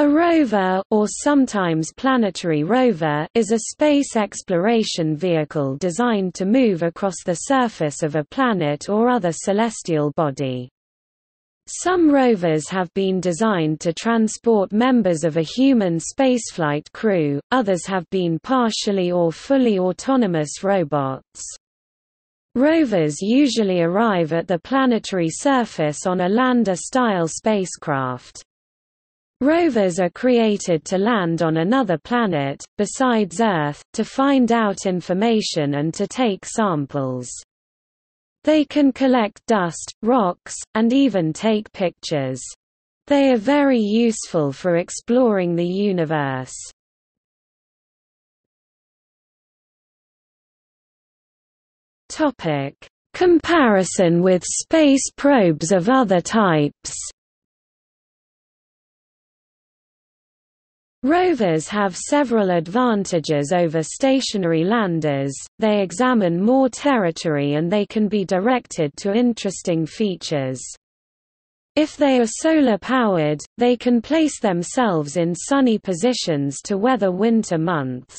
A rover or sometimes planetary rover is a space exploration vehicle designed to move across the surface of a planet or other celestial body. Some rovers have been designed to transport members of a human spaceflight crew, others have been partially or fully autonomous robots. Rovers usually arrive at the planetary surface on a lander-style spacecraft. Rovers are created to land on another planet, besides Earth, to find out information and to take samples. They can collect dust, rocks, and even take pictures. They are very useful for exploring the universe. Comparison with space probes of other types Rovers have several advantages over stationary landers, they examine more territory and they can be directed to interesting features. If they are solar-powered, they can place themselves in sunny positions to weather winter months.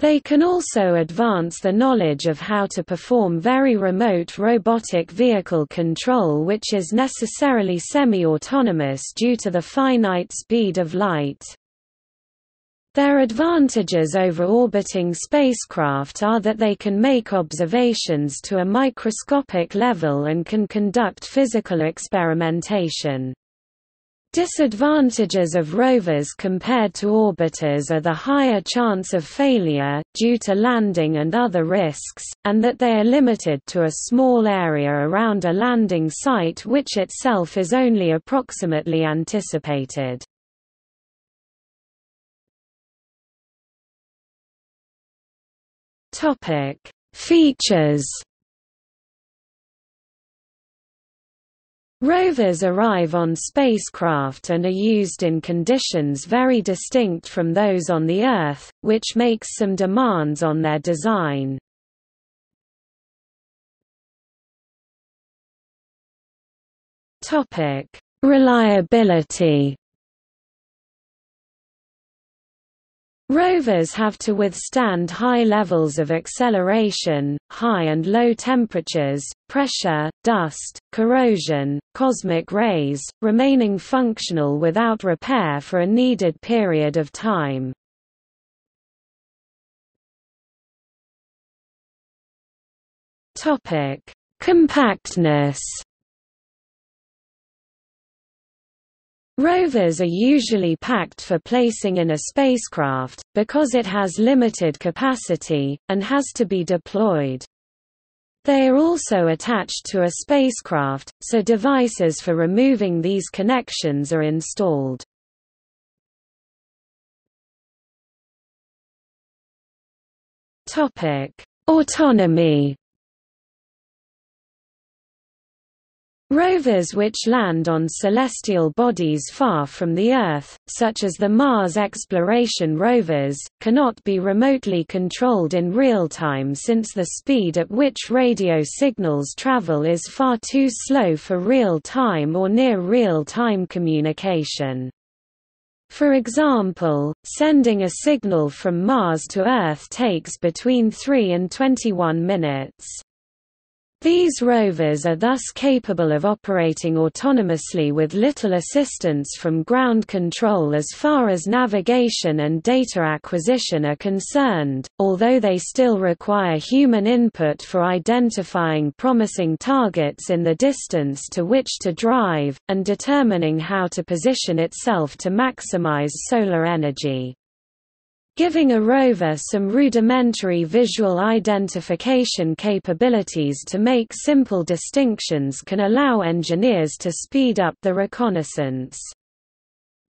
They can also advance the knowledge of how to perform very remote robotic vehicle control which is necessarily semi-autonomous due to the finite speed of light. Their advantages over orbiting spacecraft are that they can make observations to a microscopic level and can conduct physical experimentation. Disadvantages of rovers compared to orbiters are the higher chance of failure, due to landing and other risks, and that they are limited to a small area around a landing site which itself is only approximately anticipated. Features Rovers arrive on spacecraft and are used in conditions very distinct from those on the Earth, which makes some demands on their design. Reliability Rovers have to withstand high levels of acceleration, high and low temperatures, pressure, dust, corrosion, cosmic rays, remaining functional without repair for a needed period of time. Compactness Rovers are usually packed for placing in a spacecraft, because it has limited capacity, and has to be deployed. They are also attached to a spacecraft, so devices for removing these connections are installed. Autonomy Rovers which land on celestial bodies far from the Earth, such as the Mars exploration rovers, cannot be remotely controlled in real time since the speed at which radio signals travel is far too slow for real-time or near real-time communication. For example, sending a signal from Mars to Earth takes between 3 and 21 minutes. These rovers are thus capable of operating autonomously with little assistance from ground control as far as navigation and data acquisition are concerned, although they still require human input for identifying promising targets in the distance to which to drive, and determining how to position itself to maximize solar energy. Giving a rover some rudimentary visual identification capabilities to make simple distinctions can allow engineers to speed up the reconnaissance.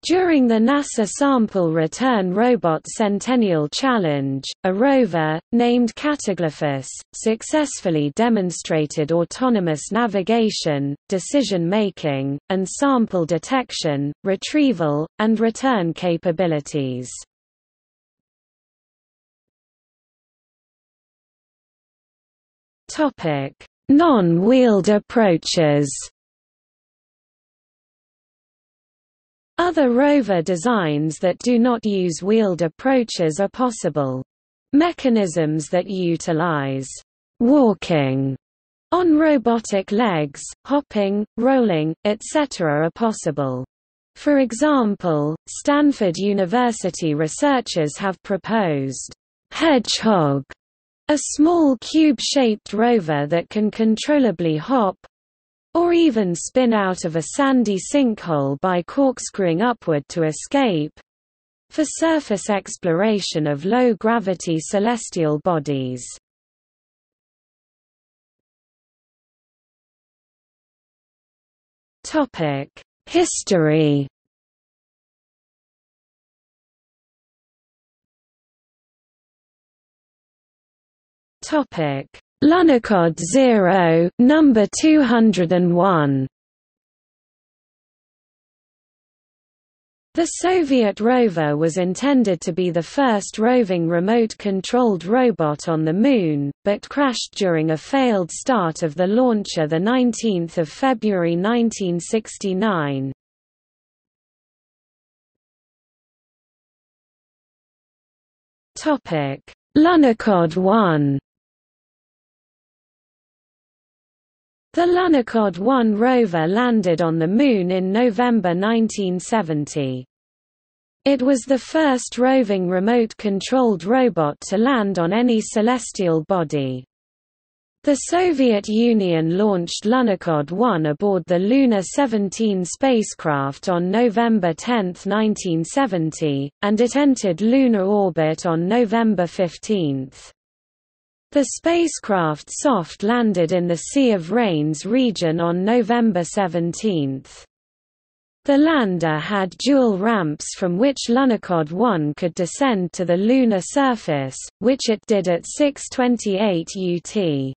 During the NASA Sample Return Robot Centennial Challenge, a rover, named Cataglyphis, successfully demonstrated autonomous navigation, decision-making, and sample detection, retrieval, and return capabilities. Non-wheeled approaches Other rover designs that do not use wheeled approaches are possible. Mechanisms that utilize walking on robotic legs, hopping, rolling, etc. are possible. For example, Stanford University researchers have proposed Hedgehog, a small cube-shaped rover that can controllably hop, or even spin out of a sandy sinkhole by corkscrewing upward to escape, for surface exploration of low-gravity celestial bodies. History Topic: Lunokhod 0, number 201. The Soviet rover was intended to be the first roving remote-controlled robot on the Moon, but crashed during a failed start of the launcher 19 February 1969. Lunokhod 1 The Lunokhod 1 rover landed on the Moon in November 1970. It was the first roving remote-controlled robot to land on any celestial body. The Soviet Union launched Lunokhod 1 aboard the Luna 17 spacecraft on November 10, 1970, and it entered lunar orbit on November 15. The spacecraft soft landed in the Sea of Rains region on November 17. The lander had dual ramps from which Lunokhod 1 could descend to the lunar surface, which it did at 6.28 UT.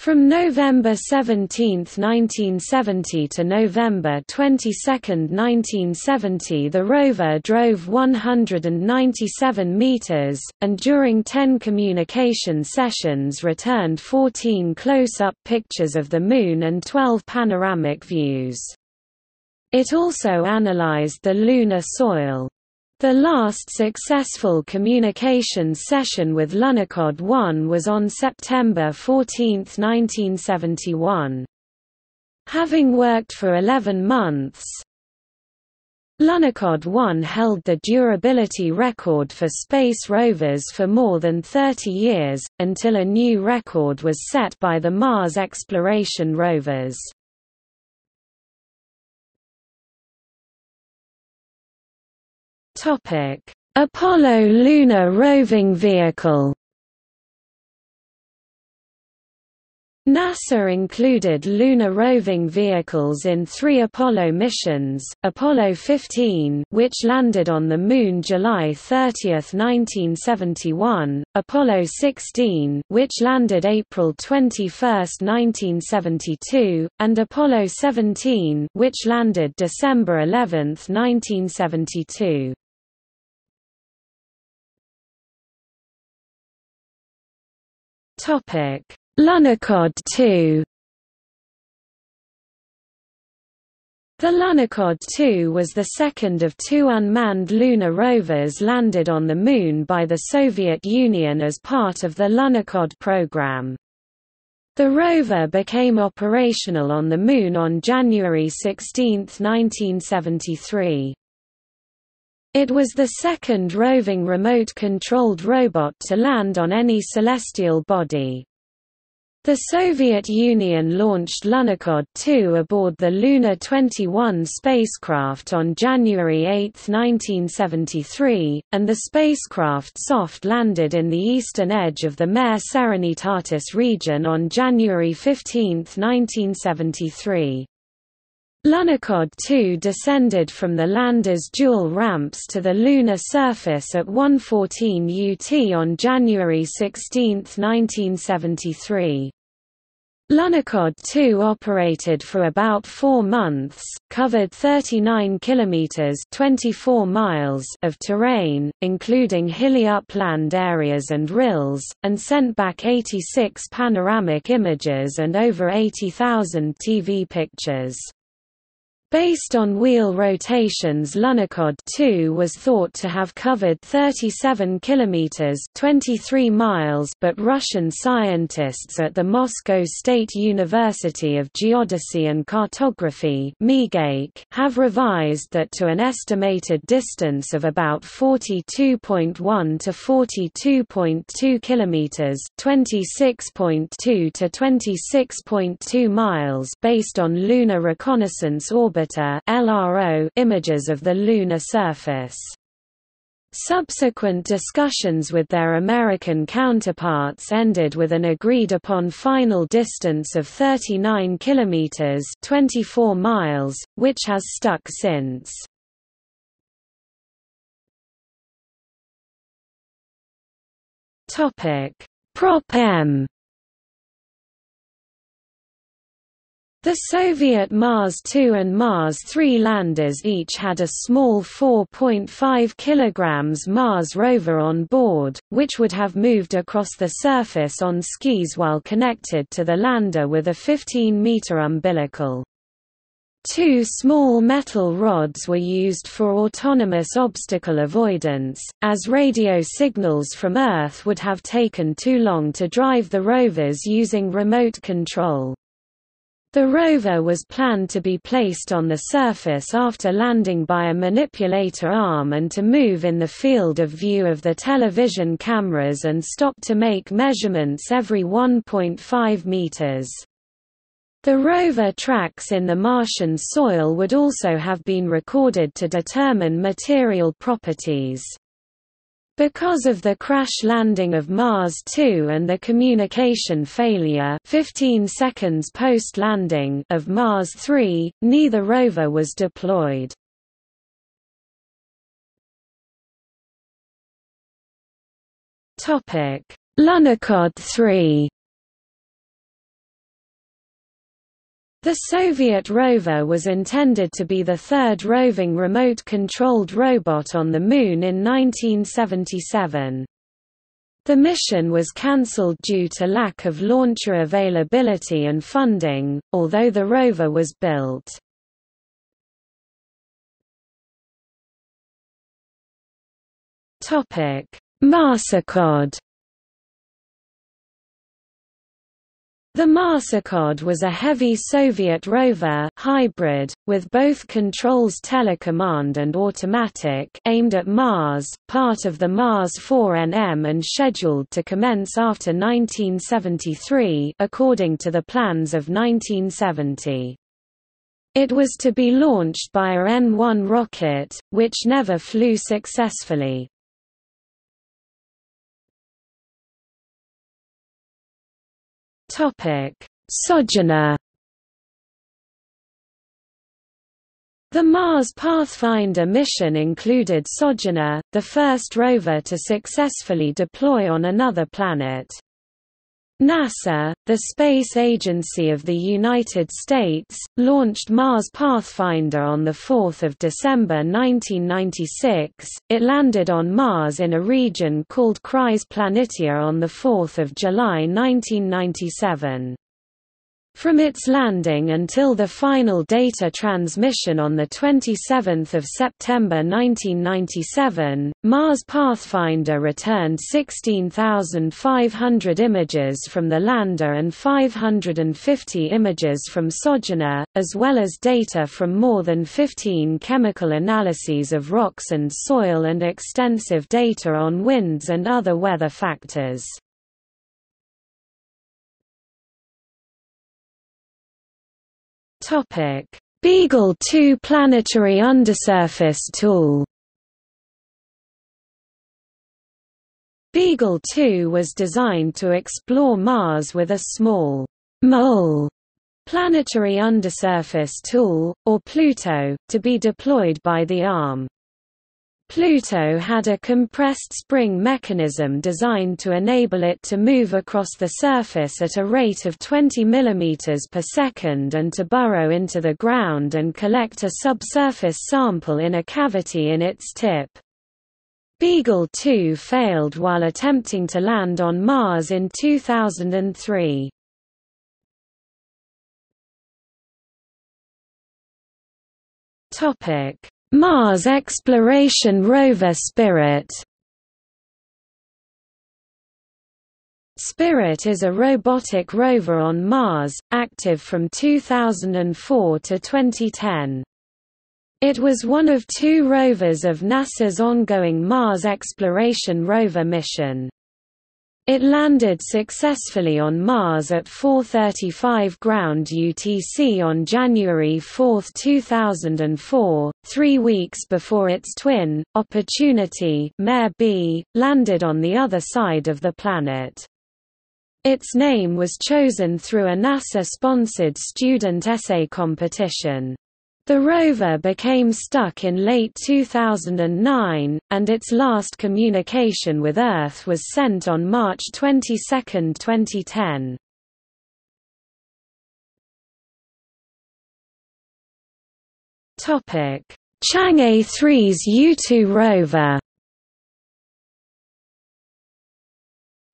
From November 17, 1970 to November 22, 1970 the rover drove 197 meters, and during 10 communication sessions returned 14 close-up pictures of the Moon and 12 panoramic views. It also analyzed the lunar soil. The last successful communications session with Lunokhod 1 was on September 14, 1971. Having worked for 11 months, Lunokhod 1 held the durability record for space rovers for more than 30 years, until a new record was set by the Mars exploration rovers. Topic: Apollo lunar roving vehicle. NASA included lunar roving vehicles in three Apollo missions, Apollo 15 which landed on the Moon July 30, 1971, Apollo 16 which landed April 21, 1972, and Apollo 17 which landed December 11, 1972. Topic: Lunokhod 2. The Lunokhod 2 was the second of two unmanned lunar rovers landed on the Moon by the Soviet Union as part of the Lunokhod program. The rover became operational on the Moon on January 16, 1973. It was the second roving remote-controlled robot to land on any celestial body. The Soviet Union launched Lunokhod 2 aboard the Luna 21 spacecraft on January 8, 1973, and the spacecraft soft landed in the eastern edge of the Mare Serenitatis region on January 15, 1973. Lunokhod 2 descended from the lander's dual ramps to the lunar surface at 1:14 UT on January 16, 1973. Lunokhod 2 operated for about four months, covered 39 kilometers (24 miles) of terrain, including hilly upland areas and rills, and sent back 86 panoramic images and over 80,000 TV pictures. Based on wheel rotations Lunokhod 2 was thought to have covered 37 kilometers 23 miles but Russian scientists at the Moscow State University of Geodesy and Cartography have revised that to an estimated distance of about 42.1 to 42.2 kilometers 26.2 to 26.2 miles based on lunar reconnaissance orbit orbiter (LRO) images of the lunar surface. Subsequent discussions with their American counterparts ended with an agreed-upon final distance of 39 kilometers (24 miles), which has stuck since. Topic: Prop M The Soviet Mars 2 and Mars 3 landers each had a small 4.5 kg Mars rover on board, which would have moved across the surface on skis while connected to the lander with a 15-meter umbilical. Two small metal rods were used for autonomous obstacle avoidance, as radio signals from Earth would have taken too long to drive the rovers using remote control. The rover was planned to be placed on the surface after landing by a manipulator arm and to move in the field of view of the television cameras and stop to make measurements every 1.5 meters. The rover tracks in the Martian soil would also have been recorded to determine material properties. Because of the crash landing of Mars 2 and the communication failure 15 seconds post-landing of Mars 3, neither rover was deployed. Lunokhod 3 The Soviet rover was intended to be the third roving remote-controlled robot on the Moon in 1977. The mission was cancelled due to lack of launcher availability and funding, although the rover was built. Marsokhod The Marsokhod was a heavy Soviet rover hybrid, with both controls telecommand and automatic aimed at Mars, part of the Mars 4NM and scheduled to commence after 1973 according to the plans of 1970. It was to be launched by a N-1 rocket, which never flew successfully. Topic: Sojourner. The Mars Pathfinder mission included Sojourner, the first rover to successfully deploy on another planet. NASA, the space agency of the United States, launched Mars Pathfinder on 4 December 1996. It landed on Mars in a region called Chryse Planitia on 4 July 1997. From its landing until the final data transmission on 27 September 1997, Mars Pathfinder returned 16,500 images from the lander and 550 images from Sojourner, as well as data from more than 15 chemical analyses of rocks and soil and extensive data on winds and other weather factors. Topic: Beagle 2 planetary undersurface tool. Beagle 2 was designed to explore Mars with a small mole planetary undersurface tool, or Pluto, to be deployed by the arm. Pluto had a compressed spring mechanism designed to enable it to move across the surface at a rate of 20 mm per second and to burrow into the ground and collect a subsurface sample in a cavity in its tip. Beagle 2 failed while attempting to land on Mars in 2003. Mars exploration rover Spirit Spirit is a robotic rover on Mars, active from 2004 to 2010. It was one of two rovers of NASA's ongoing Mars exploration rover mission. It landed successfully on Mars at 4:35 ground UTC on January 4, 2004, 3 weeks before its twin, Opportunity MER-B, landed on the other side of the planet. Its name was chosen through a NASA-sponsored student essay competition. The rover became stuck in late 2009, and its last communication with Earth was sent on March 22, 2010. Chang'e 3's Yutu rover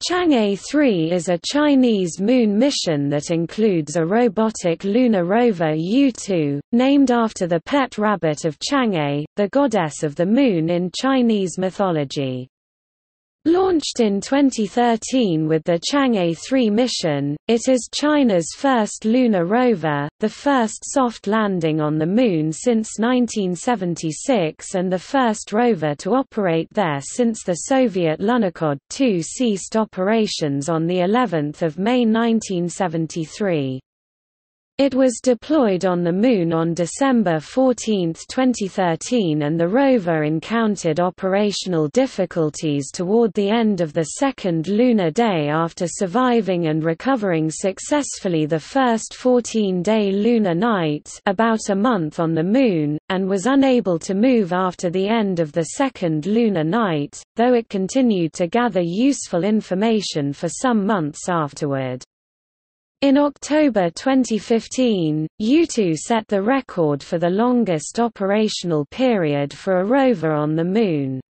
Chang'e 3 is a Chinese moon mission that includes a robotic lunar rover Yutu, named after the pet rabbit of Chang'e, the goddess of the moon in Chinese mythology. Launched in 2013 with the Chang'e 3 mission, it is China's first lunar rover, the first soft landing on the Moon since 1976 and the first rover to operate there since the Soviet Lunokhod 2 ceased operations on of May 1973. It was deployed on the Moon on December 14, 2013 and the rover encountered operational difficulties toward the end of the second lunar day after surviving and recovering successfully the first 14-day lunar night about a month on the Moon, and was unable to move after the end of the second lunar night, though it continued to gather useful information for some months afterward. In October 2015, Yutu set the record for the longest operational period for a rover on the Moon.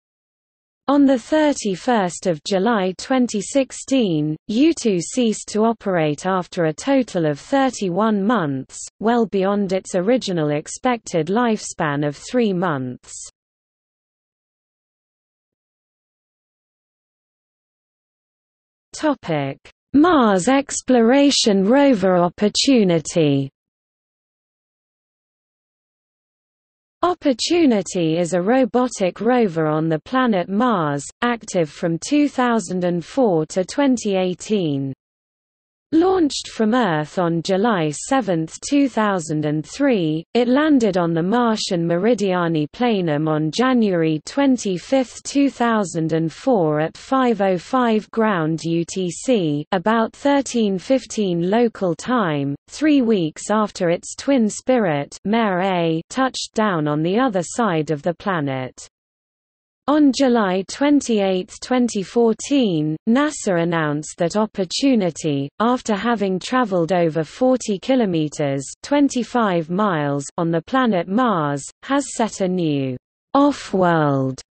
On 31 July 2016, Yutu ceased to operate after a total of 31 months, well beyond its original expected lifespan of three months. Topic Mars Exploration Rover Opportunity Opportunity is a robotic rover on the planet Mars, active from 2004 to 2018. Launched from Earth on July 7, 2003, it landed on the Martian Meridiani Planum on January 25, 2004 at 5.05 ground UTC about 13.15 local time, three weeks after its twin Spirit touched down on the other side of the planet. On July 28, 2014, NASA announced that Opportunity, after having traveled over 40 kilometers (25 miles) on the planet Mars, has set a new off-world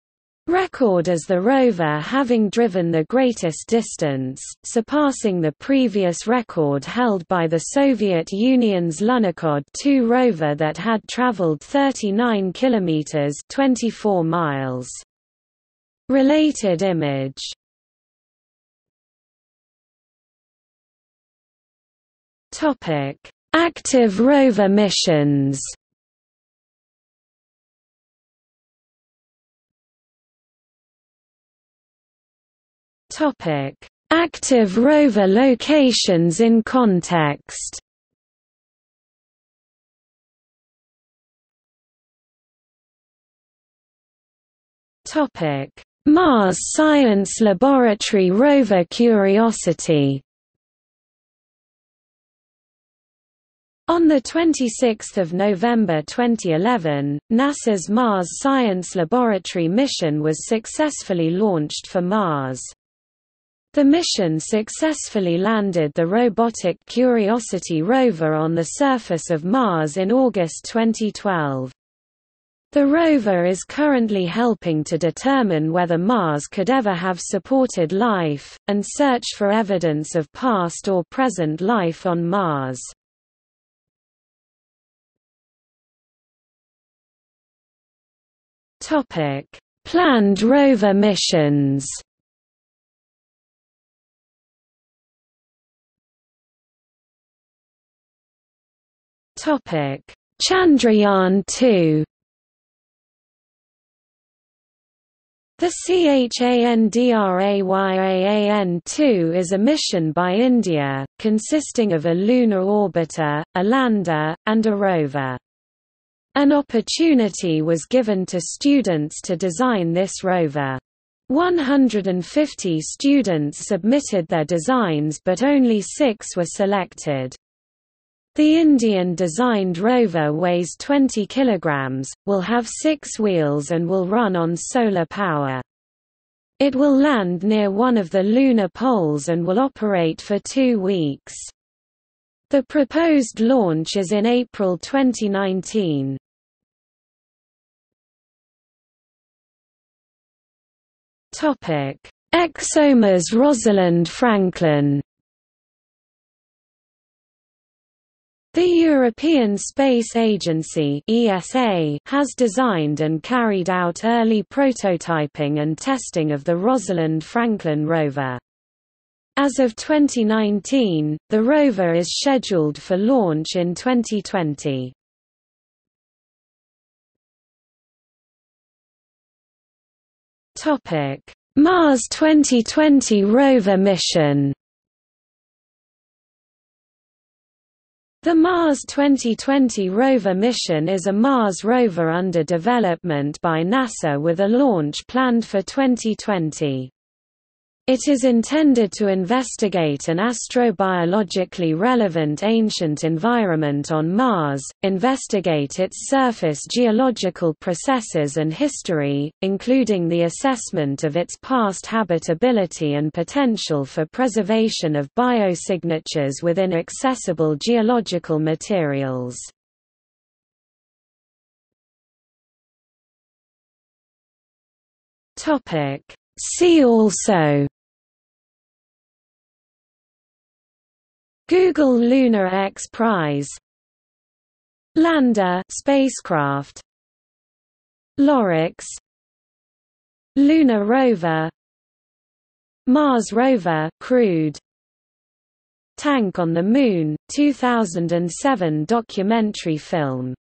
record as the rover having driven the greatest distance, surpassing the previous record held by the Soviet Union's Lunokhod 2 rover that had traveled 39 kilometers (24 miles). Related image Topic: Active rover missions. Topic: Active rover locations in context. Topic: Mars Science Laboratory rover Curiosity On 26 November 2011, NASA's Mars Science Laboratory mission was successfully launched for Mars. The mission successfully landed the robotic Curiosity rover on the surface of Mars in August 2012. The rover is currently helping to determine whether Mars could ever have supported life, and search for evidence of past or present life on Mars. Planned rover missions. Topic: Chandrayaan-2 The Chandrayaan-2 is a mission by India, consisting of a lunar orbiter, a lander, and a rover. An opportunity was given to students to design this rover. 150 students submitted their designs but only six were selected. The Indian-designed rover weighs 20 kg, will have six wheels and will run on solar power. It will land near one of the lunar poles and will operate for two weeks. The proposed launch is in April 2019. ExoMars Rosalind Franklin The European Space Agency (ESA) has designed and carried out early prototyping and testing of the Rosalind Franklin rover. As of 2019, the rover is scheduled for launch in 2020. Topic: Mars 2020 rover mission. The Mars 2020 rover mission is a Mars rover under development by NASA with a launch planned for 2020. It is intended to investigate an astrobiologically relevant ancient environment on Mars, investigate its surface geological processes and history, including the assessment of its past habitability and potential for preservation of biosignatures within accessible geological materials. See also Google Lunar X Prize Lander spacecraft LORIX Lunar rover Mars rover crewed Tank on the Moon 2007 documentary film